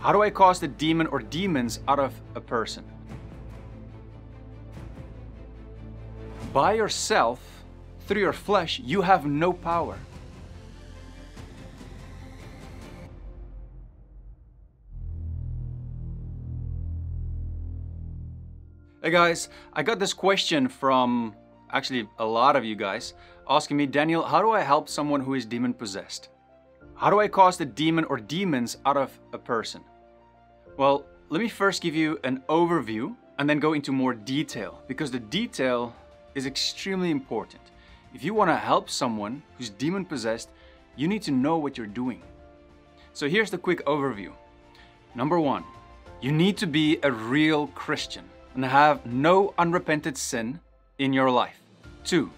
How do I cast a demon or demons out of a person? By yourself, through your flesh, you have no power. Hey guys, I got this question from actually a lot of you guys asking me, Daniel, how do I help someone who is demon possessed? How do I cast a demon or demons out of a person? Well, let me first give you an overview and then go into more detail because the detail is extremely important. If you want to help someone who's demon possessed, you need to know what you're doing. So here's the quick overview. Number one, you need to be a real Christian and have no unrepented sin in your life. Two,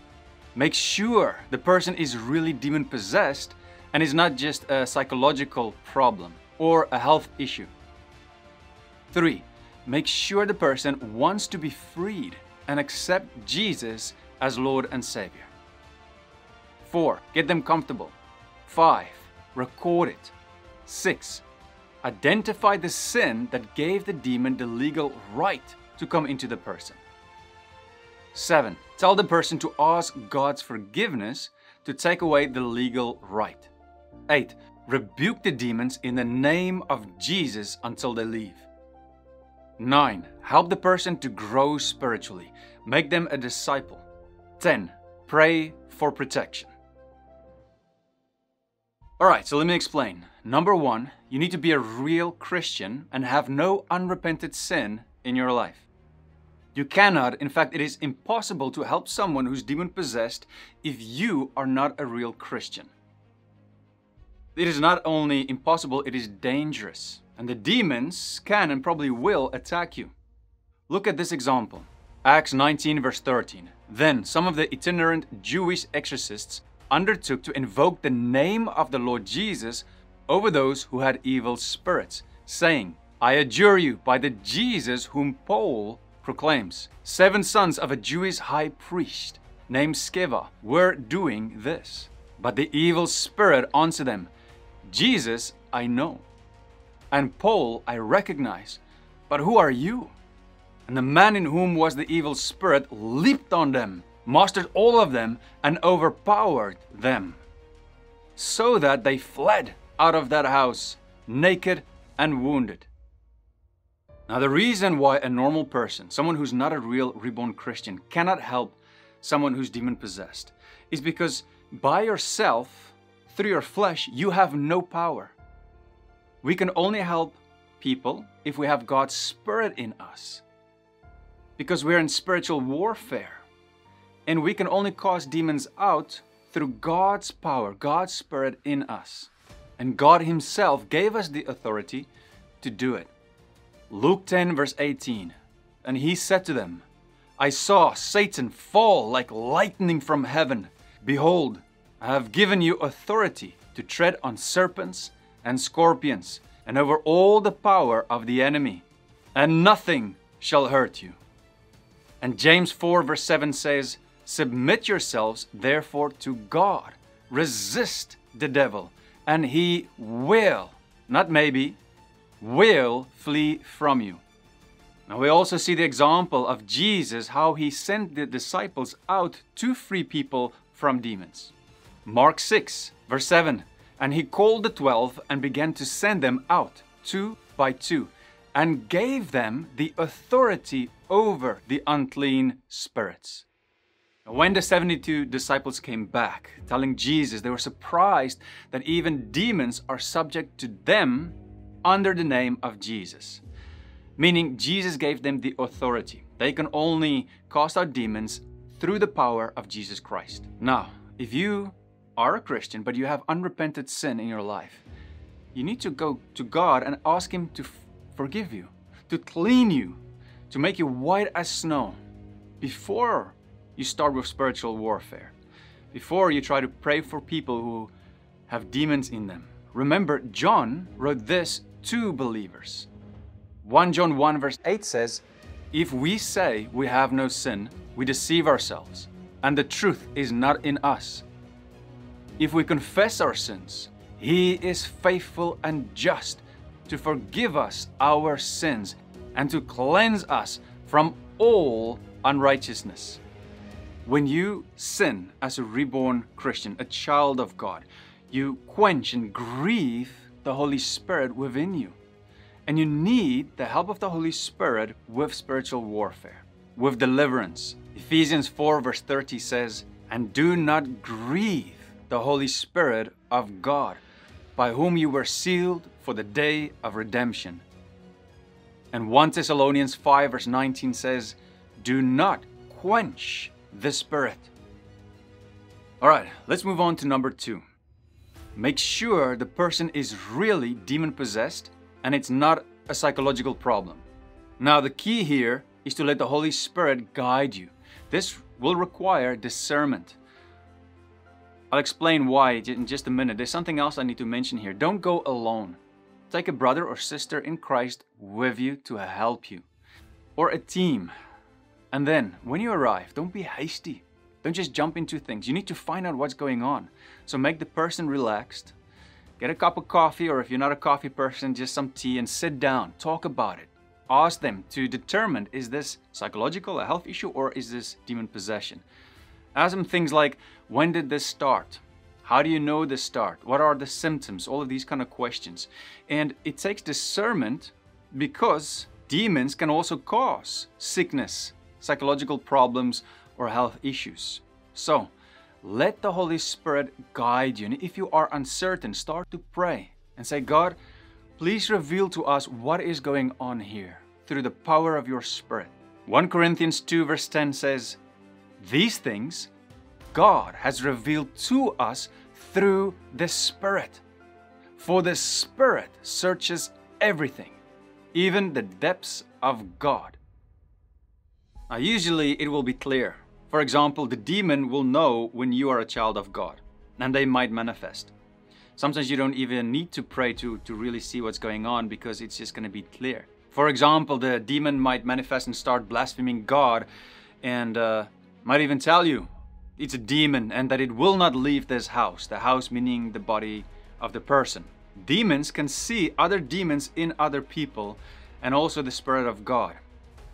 make sure the person is really demon possessed and is not just a psychological problem or a health issue. Three, make sure the person wants to be freed and accept Jesus as Lord and Savior. Four, get them comfortable. Five, record it. Six, identify the sin that gave the demon the legal right to come into the person. 7. Tell the person to ask God's forgiveness to take away the legal right. 8. Rebuke the demons in the name of Jesus until they leave. 9. Help the person to grow spiritually. Make them a disciple. 10. Pray for protection. Alright, so let me explain. Number one, you need to be a real Christian and have no unrepented sin in your life. You cannot, in fact, it is impossible to help someone who's demon possessed if you are not a real Christian. It is not only impossible, it is dangerous. And the demons can and probably will attack you. Look at this example Acts 19, verse 13. Then some of the itinerant Jewish exorcists undertook to invoke the name of the Lord Jesus over those who had evil spirits, saying, I adjure you by the Jesus whom Paul proclaims, Seven sons of a Jewish high priest named Sceva were doing this. But the evil spirit answered them, Jesus I know, and Paul I recognize, but who are you? And the man in whom was the evil spirit leaped on them, mastered all of them, and overpowered them, so that they fled out of that house, naked and wounded. Now, the reason why a normal person, someone who's not a real reborn Christian, cannot help someone who's demon possessed is because by yourself, through your flesh, you have no power. We can only help people if we have God's Spirit in us. Because we're in spiritual warfare. And we can only cast demons out through God's power, God's Spirit in us. And God Himself gave us the authority to do it. Luke 10, verse 18. And he said to them, I saw Satan fall like lightning from heaven. Behold, I have given you authority to tread on serpents and scorpions, and over all the power of the enemy, and nothing shall hurt you. And James 4, verse 7 says, Submit yourselves therefore to God, resist the devil, and he will, not maybe, will flee from you. Now, we also see the example of Jesus, how he sent the disciples out to free people from demons. Mark 6, verse 7 And he called the twelve and began to send them out, two by two, and gave them the authority over the unclean spirits. When the 72 disciples came back, telling Jesus they were surprised that even demons are subject to them under the name of Jesus. Meaning, Jesus gave them the authority. They can only cast out demons through the power of Jesus Christ. Now, if you are a Christian but you have unrepented sin in your life, you need to go to God and ask Him to forgive you, to clean you, to make you white as snow before you start with spiritual warfare, before you try to pray for people who have demons in them. Remember, John wrote this to believers. 1 John 1 verse 8 says, If we say we have no sin, we deceive ourselves, and the truth is not in us. If we confess our sins, He is faithful and just to forgive us our sins and to cleanse us from all unrighteousness. When you sin as a reborn Christian, a child of God, you quench and grieve the Holy Spirit within you. And you need the help of the Holy Spirit with spiritual warfare, with deliverance. Ephesians 4, verse 30 says, And do not grieve the Holy Spirit of God, by whom you were sealed for the day of redemption. And 1 Thessalonians 5, verse 19 says, Do not quench the Spirit. All right, let's move on to number two. Make sure the person is really demon possessed and it's not a psychological problem. Now, the key here is to let the Holy Spirit guide you. This will require discernment. I'll explain why in just a minute. There's something else I need to mention here. Don't go alone. Take a brother or sister in Christ with you to help you, or a team. And then, when you arrive, don't be hasty. Don't just jump into things. You need to find out what's going on. So make the person relaxed. Get a cup of coffee, or if you're not a coffee person, just some tea and sit down. Talk about it. Ask them to determine is this psychological, a health issue, or is this demon possession? Ask them things like when did this start? How do you know this start? What are the symptoms? All of these kind of questions. And it takes discernment because demons can also cause sickness, psychological problems, or health issues. So, let the Holy Spirit guide you. And if you are uncertain, start to pray and say, God, please reveal to us what is going on here through the power of your Spirit. 1 Corinthians 2, verse 10 says, These things God has revealed to us through the Spirit. For the Spirit searches everything, even the depths of God. Now, usually it will be clear. For example, the demon will know when you are a child of God, and they might manifest. Sometimes you don't even need to pray to, to really see what's going on because it's just going to be clear. For example, the demon might manifest and start blaspheming God and uh, might even tell you it's a demon and that it will not leave this house. The house meaning the body of the person. Demons can see other demons in other people and also the Spirit of God.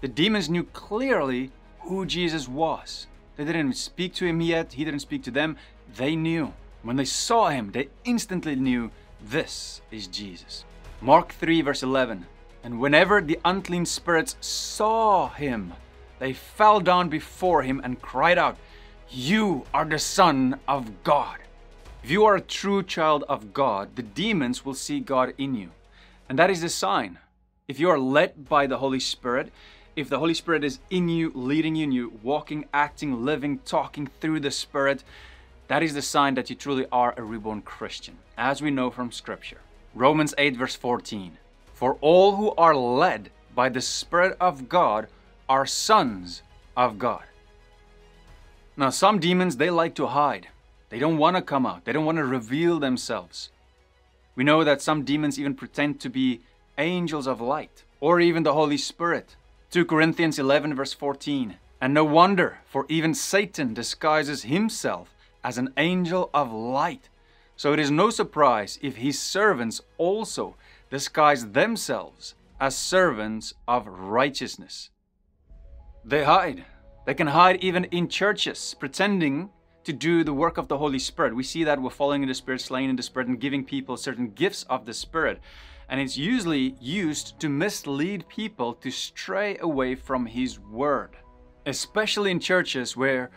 The demons knew clearly who Jesus was. They didn't speak to him yet, he didn't speak to them. They knew. When they saw him, they instantly knew this is Jesus. Mark 3, verse 11. And whenever the unclean spirits saw him, they fell down before him and cried out, You are the Son of God. If you are a true child of God, the demons will see God in you. And that is the sign. If you are led by the Holy Spirit, if the Holy Spirit is in you, leading you, and you walking, acting, living, talking through the Spirit, that is the sign that you truly are a reborn Christian, as we know from Scripture. Romans 8, verse 14. For all who are led by the Spirit of God are sons of God. Now, some demons, they like to hide. They don't want to come out, they don't want to reveal themselves. We know that some demons even pretend to be angels of light or even the Holy Spirit. 2 Corinthians 11, verse 14. And no wonder, for even Satan disguises himself as an angel of light. So it is no surprise if his servants also disguise themselves as servants of righteousness. They hide. They can hide even in churches, pretending to do the work of the Holy Spirit. We see that we're following in the Spirit, slaying in the Spirit, and giving people certain gifts of the Spirit and it's usually used to mislead people to stray away from His Word, especially in churches where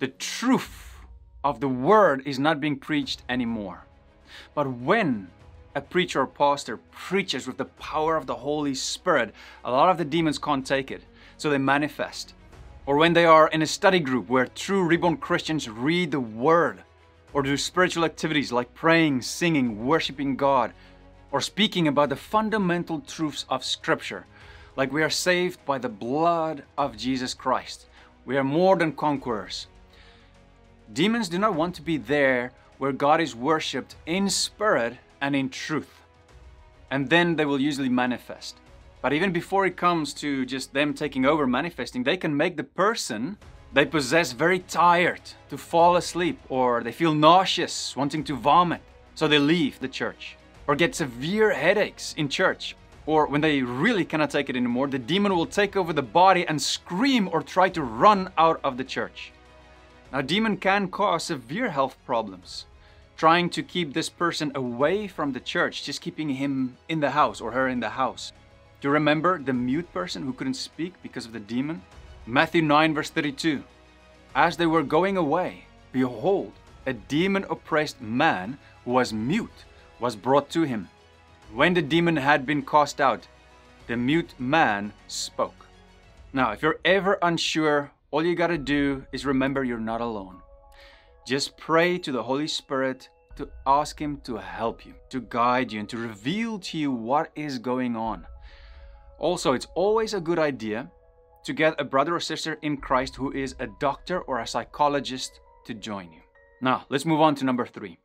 the truth of the Word is not being preached anymore. But when a preacher or pastor preaches with the power of the Holy Spirit, a lot of the demons can't take it, so they manifest. Or when they are in a study group where true reborn Christians read the Word, or do spiritual activities like praying, singing, worshiping God, or speaking about the fundamental truths of Scripture, like we are saved by the blood of Jesus Christ. We are more than conquerors. Demons do not want to be there where God is worshipped in spirit and in truth. And then they will usually manifest. But even before it comes to just them taking over manifesting, they can make the person they possess very tired to fall asleep or they feel nauseous, wanting to vomit. So they leave the church. or get severe headaches in church, or when they really cannot take it anymore, the demon will take over the body and scream or try to run out of the church. Now, demon can cause severe health problems. Trying to keep this person away from the church, just keeping him in the house or her in the house. Do you remember the mute person who couldn't speak because of the demon? Matthew 9, verse 32. As they were going away, behold, a demon oppressed man who was mute was brought to him. When the demon had been cast out, the mute man spoke. Now, if you're ever unsure, all you gotta do is remember you're not alone. Just pray to the Holy Spirit to ask Him to help you, to guide you, and to reveal to you what is going on. Also, it's always a good idea to get a brother or sister in Christ who is a doctor or a psychologist to join you. Now, let's move on to number three.